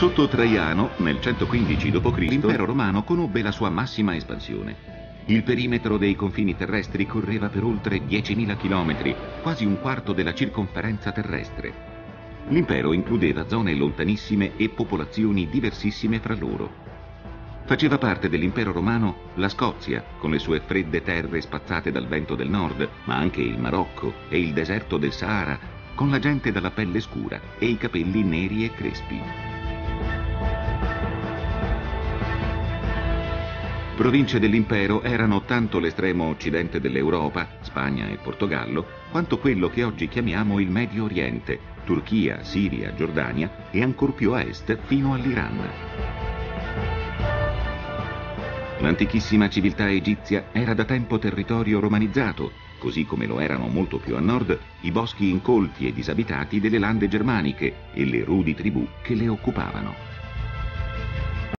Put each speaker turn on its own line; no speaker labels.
Sotto Traiano, nel 115 d.C., l'impero romano conobbe la sua massima espansione. Il perimetro dei confini terrestri correva per oltre 10.000 km, quasi un quarto della circonferenza terrestre. L'impero includeva zone lontanissime e popolazioni diversissime fra loro. Faceva parte dell'impero romano la Scozia, con le sue fredde terre spazzate dal vento del nord, ma anche il Marocco e il deserto del Sahara, con la gente dalla pelle scura e i capelli neri e crespi. Province dell'impero erano tanto l'estremo occidente dell'Europa, Spagna e Portogallo, quanto quello che oggi chiamiamo il Medio Oriente, Turchia, Siria, Giordania e ancor più a est fino all'Iran. L'antichissima civiltà egizia era da tempo territorio romanizzato, così come lo erano molto più a nord i boschi incolti e disabitati delle lande germaniche e le rudi tribù che le occupavano.